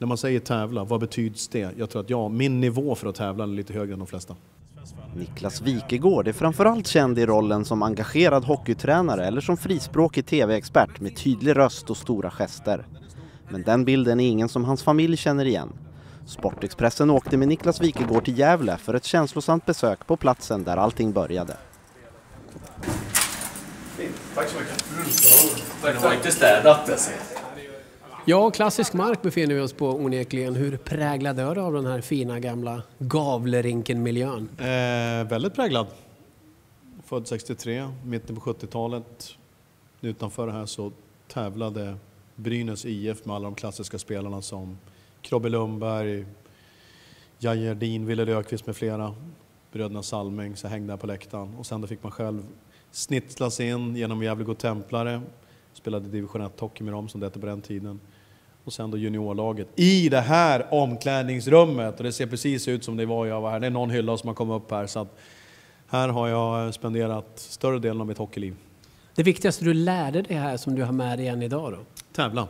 När man säger tävla, vad betyds det? Jag tror att ja, min nivå för att tävla är lite högre än de flesta. Niklas Wikegård är framförallt känd i rollen som engagerad hockeytränare eller som frispråkig TV-expert med tydlig röst och stora gester. Men den bilden är ingen som hans familj känner igen. Sportexpressen åkte med Niklas Wikegård till Gävle för ett känslosamt besök på platsen där allting började. Tack så mycket. Men det var inte städat. Ja, klassisk mark befinner vi oss på onekligen. Hur präglad är du av den här fina gamla Gavlerinken-miljön? Eh, väldigt präglad. Född 63, mitten på 70-talet. Utanför det här så tävlade Brynäs IF med alla de klassiska spelarna som Krobbe Lundberg, Jajerdin, Wille Löfqvist med flera. Bröderna Salming, så hängde där på läktaren. Och sen då fick man själv snitsla sig in genom Gävle Godtemplare. Spelade division 1-hockey med dem som det hette på den tiden. Och sen då juniorlaget i det här omklädningsrummet. Och det ser precis ut som det var jag var här. Det är någon hylla som har kommit upp här. Så att här har jag spenderat större delen av mitt hockeyliv. Det viktigaste du lärde dig här som du har med dig än idag då? Tävla.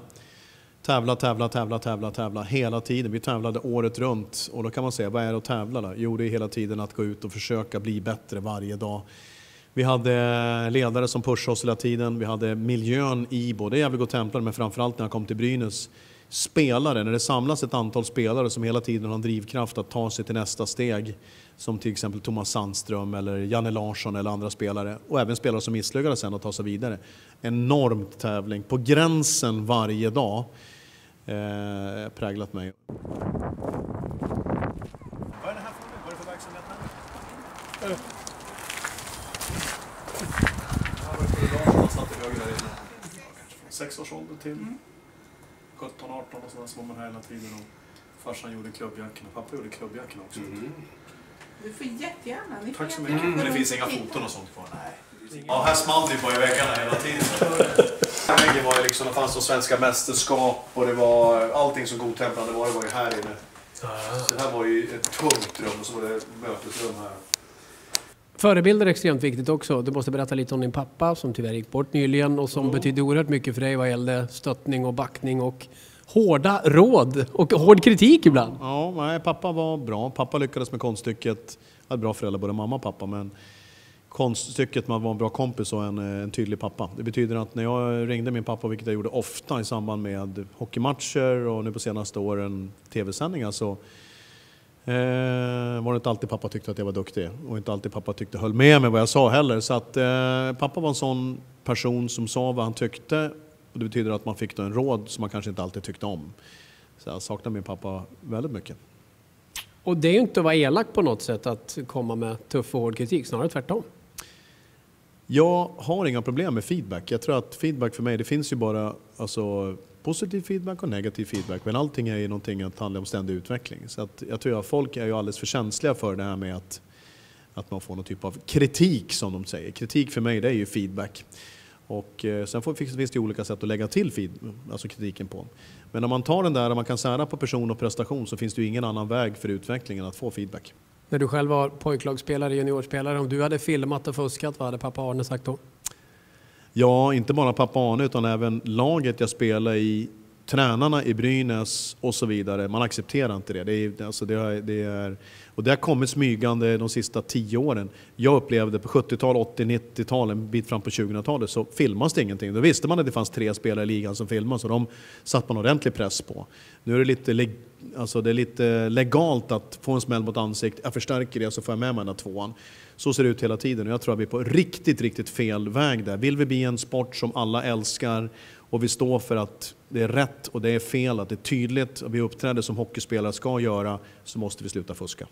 Tävla, tävla, tävla, tävla, tävla hela tiden. Vi tävlade året runt och då kan man säga, vad är det att tävla då? Jo, det är hela tiden att gå ut och försöka bli bättre varje dag. Vi hade ledare som pushade oss hela tiden. Vi hade miljön i både Gävle och Templar, men framförallt när jag kom till Brynäs. Spelare, när det samlas ett antal spelare som hela tiden har en drivkraft att ta sig till nästa steg. Som till exempel Thomas Sandström eller Janne Larsson eller andra spelare. Och även spelare som misslyckades sen att ta sig vidare. Enormt tävling, på gränsen varje dag. Eh, präglat mig. Vad är det här för, vad är det för verksamhet här? Sex års ålder till 17, 18 och sådär så var man här hela tiden. Och farsan gjorde klubbjackorna, pappa gjorde klubbjackorna också. Du får jättegärna. Ni Tack så mycket. Men det finns inga foton och sånt kvar? Nej. Ja, här small det ju bara i väggarna hela tiden. Väggen var ju liksom, det fanns så svenska mästerskap och det var allting som godtemplande var, det var ju här inne. Så det här var ju ett tungt rum och så var det mötesrum här. Förebilder är extremt viktigt också. Du måste berätta lite om din pappa som tyvärr gick bort nyligen och som betydde oerhört mycket för dig vad gällde stöttning och backning och hårda råd och hård kritik ibland. Ja, nej, pappa var bra. Pappa lyckades med konststycket. Jag hade bra föräldrar, både mamma och pappa. Men konststycket med att vara en bra kompis och en, eh, en tydlig pappa. Det betyder att när jag ringde min pappa, vilket jag gjorde ofta i samband med hockeymatcher och nu på senaste åren tv-sändningar, så eh, var det inte alltid pappa tyckte att jag var duktig. Och inte alltid pappa tyckte höll med mig vad jag sa heller. Så att eh, pappa var en sån person som sa vad han tyckte. Och det betyder att man fick då en råd som man kanske inte alltid tyckte om. Så jag saknar min pappa väldigt mycket. Och det är ju inte att vara elak på något sätt att komma med tuff och hård kritik, snarare tvärtom. Jag har inga problem med feedback. Jag tror att feedback för mig, det finns ju bara alltså, positiv feedback och negativ feedback. Men allting är ju någonting att handla om ständig utveckling. Så att jag tror att folk är ju alldeles för känsliga för det här med att, att man får någon typ av kritik som de säger. Kritik för mig det är ju feedback. Och eh, sen får, finns det ju olika sätt att lägga till feed, alltså kritiken på. Men om man tar den där och man kan sära på person och prestation så finns det ju ingen annan väg för utvecklingen att få feedback. När du själv var pojklagsspelare, juniorspelare, om du hade filmat och fuskat, vad hade pappa Arne sagt då? Ja, inte bara pappa Arne utan även laget jag spelade i, tränarna i Brynäs och så vidare. Man accepterar inte det. Det, är, alltså det, är, det är, och det har kommit smygande de sista tio åren. Jag upplevde på 70-tal, 80, 90-tal, en bit fram på 2000-talet så filmas det ingenting. Då visste man att det fanns tre spelare i ligan som filmas och de satt man ordentlig press på. Nu är det lite, leg, alltså det är lite legalt att få en smäll mot ansiktet, jag förstärker det så får jag med mig den här tvåan. Så ser det ut hela tiden och jag tror att vi är på riktigt, riktigt fel väg där. Vill vi bli en sport som alla älskar och vi står för att det är rätt och det är fel, att det är tydligt att vi uppträder som hockeyspelare ska göra, så måste vi sluta fuska.